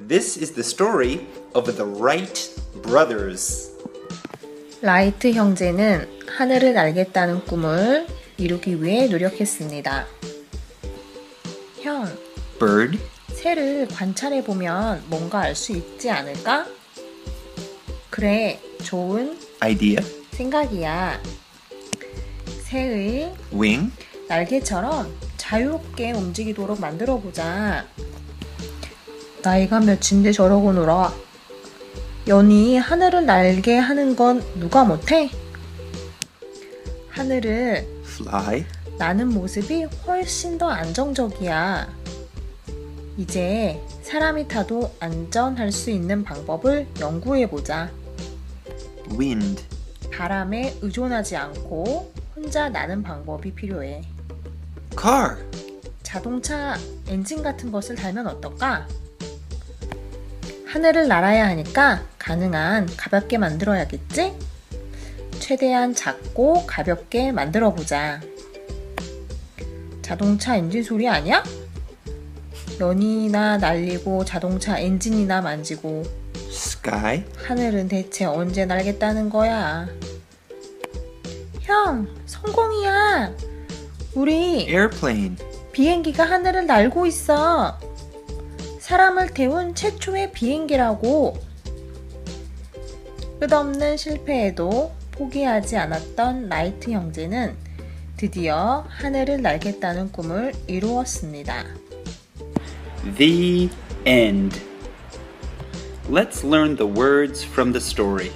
This is the story of the Wright brothers. 라이트 형제는 하늘을 날겠다는 꿈을 이루기 위해 노력했습니다. 형, Bird, 새를 관찰해 보면 뭔가 알 수 있지 않을까? 그래, 좋은 idea, 생각이야. 새의 wing, 날개처럼 자유롭게 움직이도록 만들어 보자. 나이가 몇인데 저러고 놀아. 연이 하늘을 날게 하는 건 누가 못해? 하늘을 fly, 나는 모습이 훨씬 더 안정적이야. 이제 사람이 타도 안전할 수 있는 방법을 연구해 보자. wind, 바람에 의존하지 않고 혼자 나는 방법이 필요해. car, 자동차 엔진 같은 것을 달면 어떨까? 하늘을 날아야 하니까 가능한 가볍게 만들어야겠지? 최대한 작고 가볍게 만들어 보자. 자동차 엔진 소리 아니야? 연이나 날리고 자동차 엔진이나 만지고 sky, 하늘은 대체 언제 날겠다는 거야? 형, 성공이야! 우리 airplane, 비행기가 하늘을 날고 있어. 사람을 태운 최초의 비행기라고. 끝없는 실패에도 포기하지 않았던 라이트 형제는 드디어 하늘을 날겠다는 꿈을 이루었습니다. The end. Let's learn the words from the story.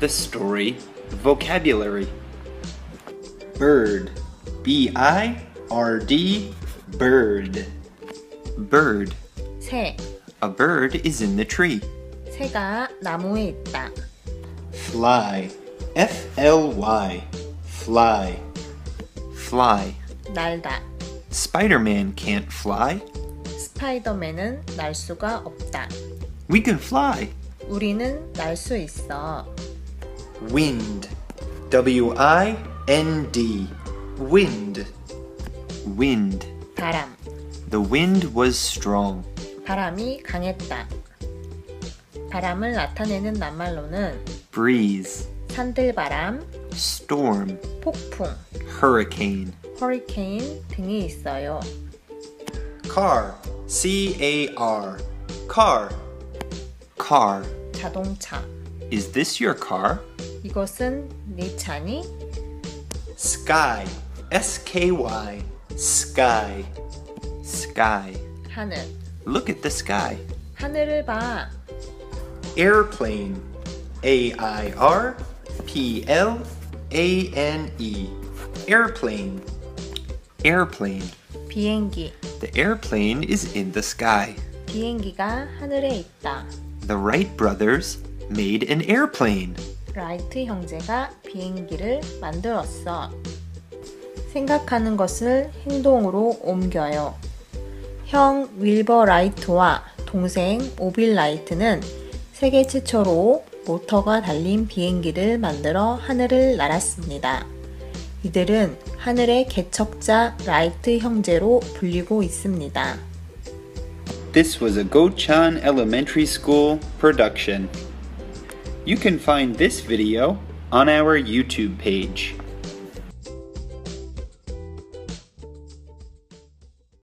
The story vocabulary. bird, B I R D, bird. Bird, 새, a bird is in the tree. 새가 나무에 있다. Fly, F L Y, fly. Fly. 날다. Spider Man can't fly. 스파이더맨은 날 수가 없다. We can fly. 우리는 날 수 있어. Wind, W I N D, wind. Wind. 바람. The wind was strong. 바람이 강했다. 바람을 나타내는 낱말로는 Breeze, 산들바람, storm, 폭풍, hurricane. 허리케인 등이 있어요. Car, C A R, car. Car. 자동차. Is this your car? 이것은 네 차니? Sky, S K Y, sky. Sky. 하늘. Look at the sky. 하늘을 봐. Airplane, A I R P L A N E. Airplane. Airplane. 비행기. The airplane is in the sky. 비행기가 하늘에 있다. The Wright brothers made an airplane. 라이트 형제가 비행기를 만들었어. 생각하는 것을 행동으로 옮겨요. 형 윌버 라이트와 동생 오빌 라이트는 세계 최초로 모터가 달린 비행기를 만들어 하늘을 날았습니다. 이들은 하늘의 개척자 라이트 형제로 불리고 있습니다. This was a Gochan Elementary School production. You can find this video on our YouTube page.